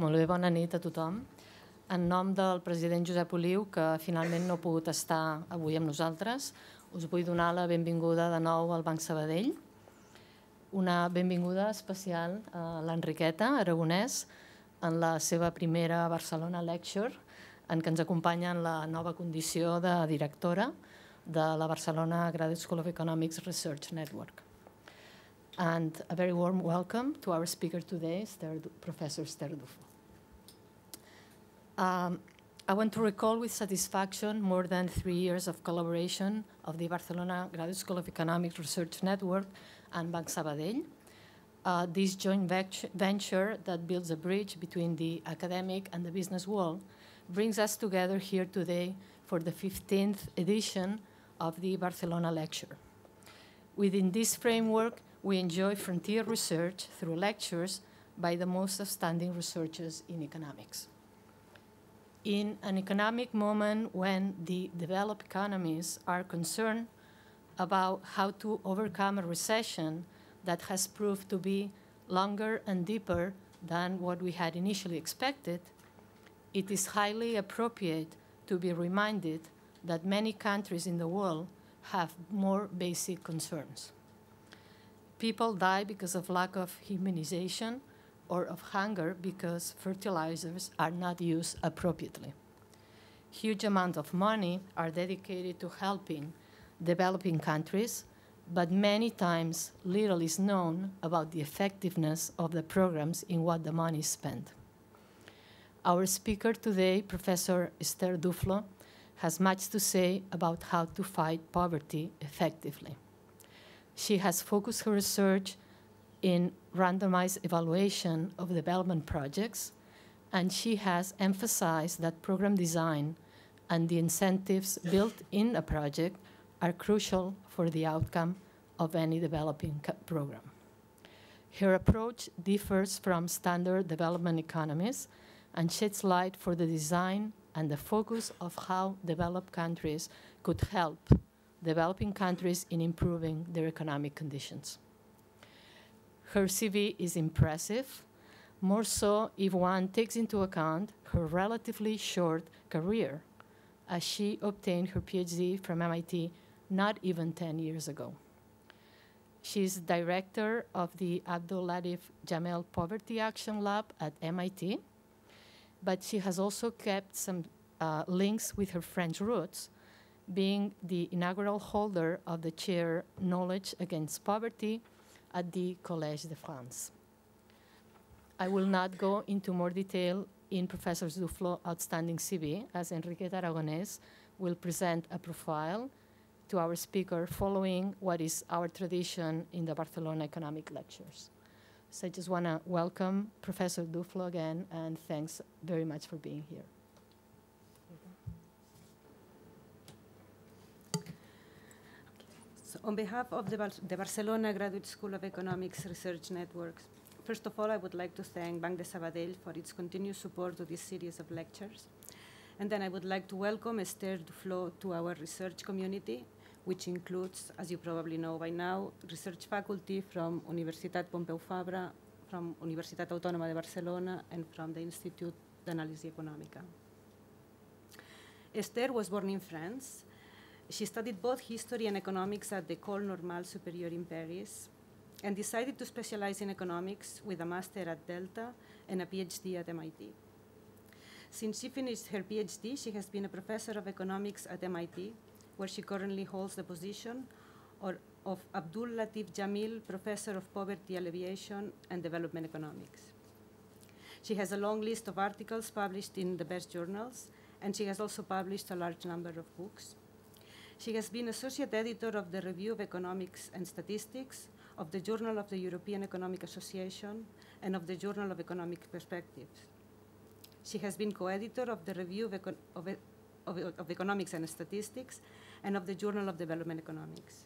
Molt bé, bona nit a tothom. En nom del president Josep Oliu, que finalment no ha pogut estar avui amb nosaltres, us vull donar la benvinguda de nou al Banc Sabadell. Una benvinguda especial a l'Enriqueta Aragonès en la seva primera Barcelona Lecture, en què ens acompanya en la nova condició de directora de la Barcelona Graduate School of Economics Research Network. And a very warm welcome to our speaker today, Esther, Professor Esther Duflo. Um, I want to recall with satisfaction more than three years of collaboration of the Barcelona Graduate School of Economics Research Network and Banc Sabadell. Uh, this joint venture that builds a bridge between the academic and the business world brings us together here today for the 15th edition of the Barcelona Lecture. Within this framework, we enjoy frontier research through lectures by the most outstanding researchers in economics in an economic moment when the developed economies are concerned about how to overcome a recession that has proved to be longer and deeper than what we had initially expected, it is highly appropriate to be reminded that many countries in the world have more basic concerns. People die because of lack of immunization, or of hunger because fertilizers are not used appropriately. Huge amounts of money are dedicated to helping developing countries, but many times little is known about the effectiveness of the programs in what the money is spent. Our speaker today, Professor Esther Duflo, has much to say about how to fight poverty effectively. She has focused her research in randomized evaluation of development projects, and she has emphasized that program design and the incentives built in a project are crucial for the outcome of any developing program. Her approach differs from standard development economies and sheds light for the design and the focus of how developed countries could help developing countries in improving their economic conditions. Her CV is impressive, more so if one takes into account her relatively short career, as she obtained her PhD from MIT not even 10 years ago. She's director of the Abdul Latif Jameel Poverty Action Lab at MIT, but she has also kept some uh, links with her French roots, being the inaugural holder of the chair Knowledge Against Poverty at the Collège de France. I will not go into more detail in Professor Duflo outstanding CV, as Enriqueta Aragonés will present a profile to our speaker following what is our tradition in the Barcelona Economic Lectures. So I just want to welcome Professor Duflo again, and thanks very much for being here. On behalf of the, Bar the, Barcelona Graduate School of Economics Research Networks, first of all, I would like to thank Banc de Sabadell for its continued support to this series of lectures. And then I would like to welcome Esther Duflo to our research community, which includes, as you probably know by now, research faculty from Universitat Pompeu Fabra, from Universitat Autònoma de Barcelona, and from the Institut d'Anàlisi Econòmica. Esther was born in France, she studied both history and economics at the École Normale Supérieure in Paris and decided to specialize in economics with a master at Delta and a PhD at MIT. Since she finished her PhD, she has been a professor of economics at MIT, where she currently holds the position of Abdul Latif Jameel Professor of Poverty Alleviation and Development Economics. She has a long list of articles published in the best journals, and she has also published a large number of books. She has been Associate Editor of the Review of Economics and Statistics, of the Journal of the European Economic Association, and of the Journal of Economic Perspectives. She has been co-editor of the Review of, Econ of, of, of, Economics and Statistics and of the Journal of Development Economics.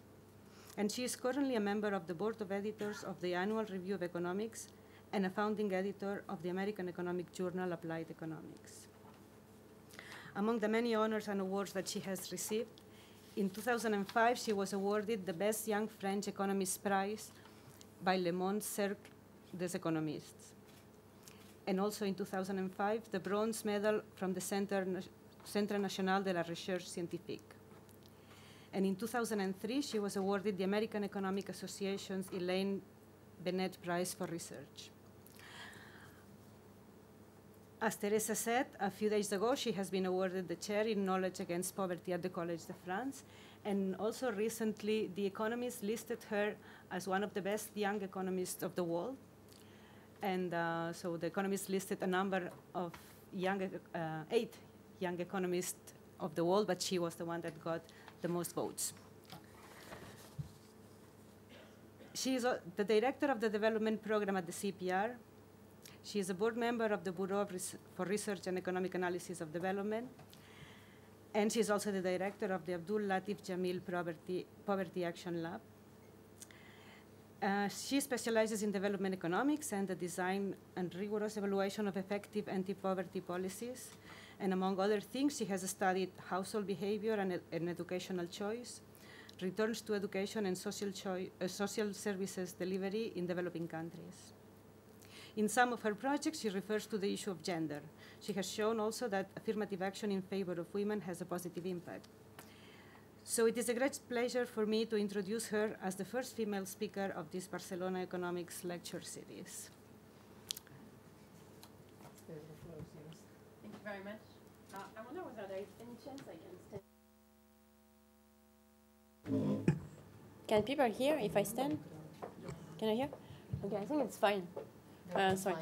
And she is currently a member of the Board of Editors of the Annual Review of Economics and a founding editor of the American Economic Journal Applied Economics. Among the many honors and awards that she has received, in 2005, she was awarded the Best Young French Economist Prize by Le Monde Cercle des Economistes. and also in 2005, the bronze medal from the Centre, Centre National de la Recherche Scientifique. And in 2003, she was awarded the American Economic Association's Elaine Bennett Prize for Research. As Teresa said, a few days ago, she has been awarded the chair in Knowledge Against Poverty at the Collège de France. And also recently, The Economist listed her as one of the best young economists of the world. And uh, so The Economist listed a number of young, uh, eight young economists of the world, but she was the one that got the most votes. She is the director of the development program at the CPR, she is a board member of the Bureau for Research and Economic Analysis of Development. And she is also the director of the Abdul Latif Jameel Poverty, Poverty Action Lab. Uh, she specializes in development economics and the design and rigorous evaluation of effective anti-poverty policies. And among other things, she has studied household behavior and, and educational choice, returns to education and social, uh, social services delivery in developing countries. In some of her projects, she refers to the issue of gender. She has shown also that affirmative action in favor of women has a positive impact. So it is a great pleasure for me to introduce her as the first female speaker of this Barcelona Economics lecture series. Thank you very much. Uh, I wonder whether there is any chance I can stand. Can people hear if I stand? Can I hear? Okay, I think it's fine. Uh, sorry.